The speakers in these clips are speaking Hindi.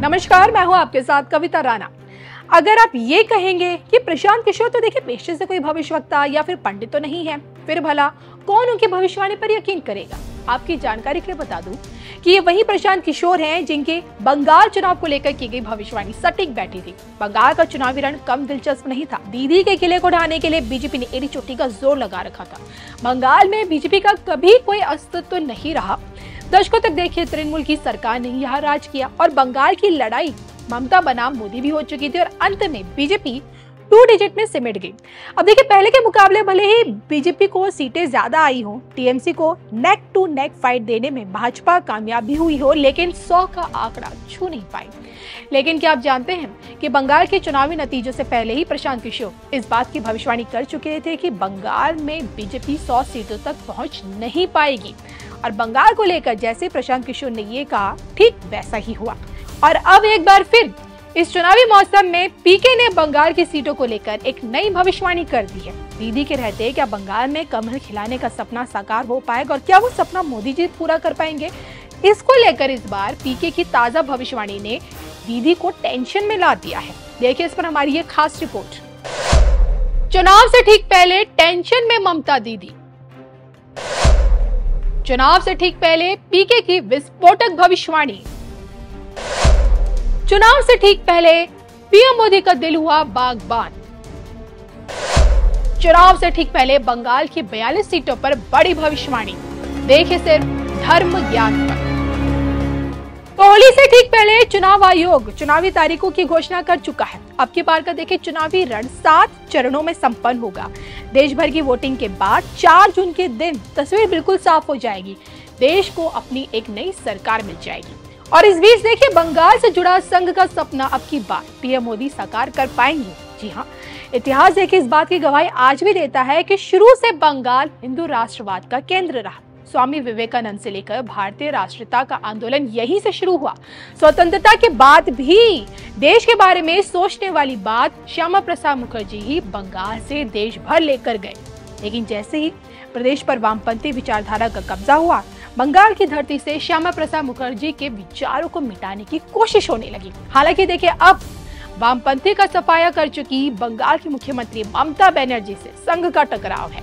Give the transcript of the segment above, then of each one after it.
नमस्कार, मैं हूँ आपके साथ कविता राणा। अगर आप ये कहेंगे कि प्रशांत किशोर तो देखिए, पेशे से कोई भविष्यवक्ता या फिर पंडित तो नहीं है। फिर भला, कौन उनकी भविष्यवाणी पर यकीन करेगा? आपकी जानकारी के लिए बता दूँ कि ये वही प्रशांत किशोर हैं जिनके बंगाल चुनाव को लेकर की गई भविष्यवाणी सटीक बैठी थी। बंगाल का चुनावी रण कम दिलचस्प नहीं था। दीदी के किले को ढाने के लिए बीजेपी ने एड़ी चोटी का ज़ोर लगा रखा था। बंगाल में बीजेपी का कभी कोई अस्तित्व नहीं रहा। दशकों तक देखिए, तृणमूल की सरकार ने यहाँ राज किया और बंगाल की लड़ाई, ममता बनाम मोदी भी हो चुकी थी और अंत में बीजेपी टू डिजिट में सिमट गई। अब देखिए, पहले के मुकाबले भले ही बीजेपी को सीटें ज़्यादा आई हो, टीएमसी को नेक टू नेक फाइट देने में भाजपा कामयाब भी हुई हो, लेकिन सौ का आंकड़ा छू नहीं पाई लेकिन क्या आप जानते हैं कि बंगाल के चुनावी नतीजों से पहले ही प्रशांत किशोर इस बात की भविष्यवाणी कर चुके थे कि बंगाल में बीजेपी सौ सीटों तक पहुँच नहीं पाएगी। और बंगाल को लेकर जैसे प्रशांत किशोर ने ये कहा, ठीक वैसा ही हुआ। और अब एक बार फिर इस चुनावी मौसम में पीके ने बंगाल की सीटों को लेकर एक नई भविष्यवाणी कर दी है। दीदी के रहते क्या बंगाल में कमल खिलाने का सपना साकार हो पाएगा और क्या वो सपना मोदी जी पूरा कर पाएँगे? इसको लेकर इस बार पीके की ताज़ा भविष्यवाणी ने दीदी को टेंशन में ला दिया है। देखिए इस पर हमारी ये खास रिपोर्ट। चुनाव से ठीक पहले टेंशन में ममता दीदी। चुनाव से ठीक पहले पीके की विस्फोटक भविष्यवाणी। चुनाव से ठीक पहले पीएम मोदी का दिल हुआ बागबान। चुनाव से ठीक पहले बंगाल की 42 सीटों पर बड़ी भविष्यवाणी। देखे सिर्फ़ धर्म ज्ञान पर। होली से ठीक पहले चुनाव आयोग चुनावी तारीखों की घोषणा कर चुका है। अब की बार का देखिए चुनावी रण, सात चरणों में संपन्न होगा। देश भर की वोटिंग के बाद 4 जून के दिन तस्वीर बिल्कुल साफ़ हो जाएगी। देश को अपनी एक नई सरकार मिल जाएगी। और इस बीच देखिए, बंगाल से जुड़ा संघ का सपना अब की बार। पीएम मोदी साकार कर पाएँगे। जी हाँ इतिहास देखिए, इस बात की गवाही आज भी देता है कि शुरू से बंगाल हिंदू राष्ट्रवाद का केंद्र रहा। स्वामी विवेकानंद से लेकर भारतीय राष्ट्रीयता का आंदोलन यहीं से शुरू हुआ। स्वतंत्रता के बाद भी देश के बारे में सोचने वाली बात श्यामा प्रसाद मुखर्जी ही बंगाल से देश भर लेकर गए। लेकिन जैसे ही प्रदेश पर वामपंथी विचारधारा का कब्जा हुआ, बंगाल की धरती से श्यामा प्रसाद मुखर्जी के विचारों को मिटाने की कोशिश होने लगी। हालाँकि देखिए, अब वामपंथी का सफाया कर चुकी बंगाल की मुख्यमंत्री ममता बनर्जी से संघ का टकराव है,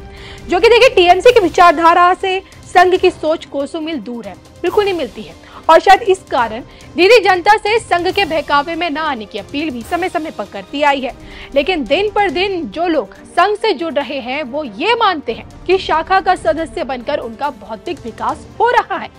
जो कि देखिए, टीएमसी की विचारधारा से संघ की सोच कोसों मील दूर है, बिल्कुल नहीं मिलती है। और शायद इस कारण दीदी जनता से संघ के बहकावे में न आने की अपील भी समय समय पर करती आई है। लेकिन दिन पर दिन जो लोग संघ से जुड़ रहे हैं, वो ये मानते हैं कि शाखा का सदस्य बनकर उनका भौतिक विकास हो रहा है।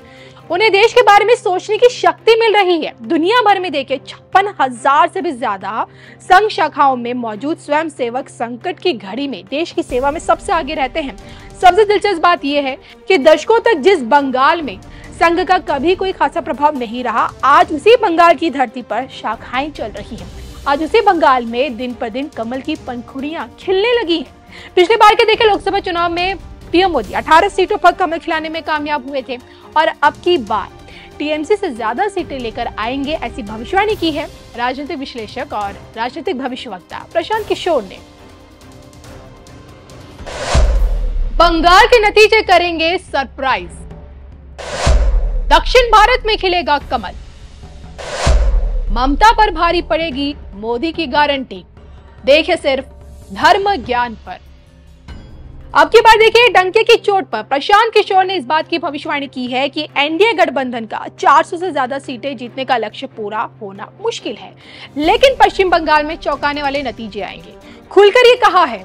उन्हें देश के बारे में सोचने की शक्ति मिल रही है। दुनिया भर में देखे छप्पन हज़ार से भी ज़्यादा संघ शाखाओं में मौजूद स्वयं सेवक संकट की घड़ी में देश की सेवा में सबसे आगे रहते हैं। सबसे दिलचस्प बात यह है कि दशकों तक जिस बंगाल में संघ का कभी कोई खासा प्रभाव नहीं रहा, आज उसी बंगाल की धरती पर शाखाएँ चल रही है। आज उसी बंगाल में दिन पर दिन कमल की पंखुड़ियाँ खिलने लगी है। पिछले बार के देखे लोकसभा चुनाव में पीएम मोदी 18 सीटों पर कमल खिलाने में कामयाब हुए थे और अब की बार टीएमसी से ज़्यादा सीटें लेकर आएँगे ऐसी भविष्यवाणी की है राजनीतिक विश्लेषक और राजनीतिक भविष्यवक्ता प्रशांत किशोर ने। बंगाल के नतीजे करेंगे सरप्राइज़। दक्षिण भारत में खिलेगा कमल। ममता पर भारी पड़ेगी मोदी की गारंटी। देखे सिर्फ़ धर्म ज्ञान पर। अब की बार देखिए, डंके की चोट पर। प्रशांत किशोर ने इस बात की भविष्यवाणी की है कि एनडीए गठबंधन का 400 से ज़्यादा सीटें जीतने का लक्ष्य पूरा होना मुश्किल है। लेकिन पश्चिम बंगाल में चौंकाने वाले नतीजे आएँगे। खुलकर ये कहा है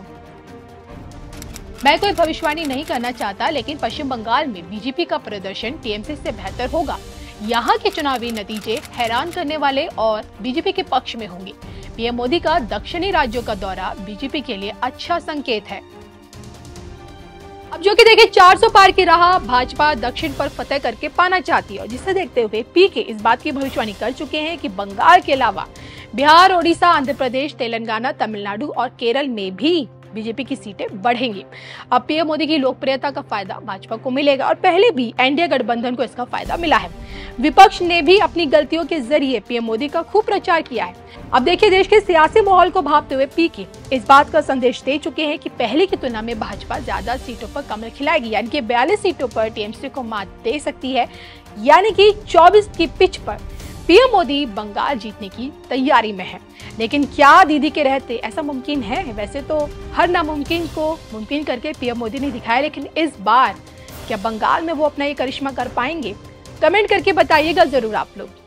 मैं कोई भविष्यवाणी नहीं करना चाहता, लेकिन पश्चिम बंगाल में बीजेपी का प्रदर्शन टीएमसी से बेहतर होगा। यहाँ के चुनावी नतीजे हैरान करने वाले और बीजेपी के पक्ष में होंगे। पीएम मोदी का दक्षिणी राज्यों का दौरा बीजेपी के लिए अच्छा संकेत है। अब जो कि देखिए 400 पार की राह भाजपा दक्षिण पर फतेह करके पाना चाहती है और जिसे देखते हुए पीके इस बात की भविष्यवाणी कर चुके हैं कि बंगाल के अलावा बिहार, ओडिशा, आंध्र प्रदेश, तेलंगाना, तमिलनाडु और केरल में भी बीजेपी की सीटें बढ़ेंगी। अब पीएम मोदी की लोकप्रियता का फ़ायदा भाजपा को मिलेगा और पहले भी एनडीए गठबंधन को इसका फ़ायदा मिला है। विपक्ष ने भी अपनी गलतियों के ज़रिए पीएम मोदी का खूब प्रचार किया है। अब देखिए देश के सियासी माहौल को भापते हुए पीके। इस बात का संदेश दे चुके हैं कि पहले की तुलना में भाजपा ज़्यादा सीटों पर कमल खिलाएगी, यानी कि बयालीस सीटों पर टीएमसी को मात दे सकती है। यानी कि 24 की पिच पर। पीएम मोदी बंगाल जीतने की तैयारी में है। लेकिन क्या दीदी के रहते ऐसा मुमकिन है? वैसे तो हर नामुमकिन को मुमकिन करके पीएम मोदी ने दिखाया, लेकिन इस बार क्या बंगाल में वो अपना ये करिश्मा कर पाएँगे? कमेंट करके बताइएगा ज़रूर आप लोग।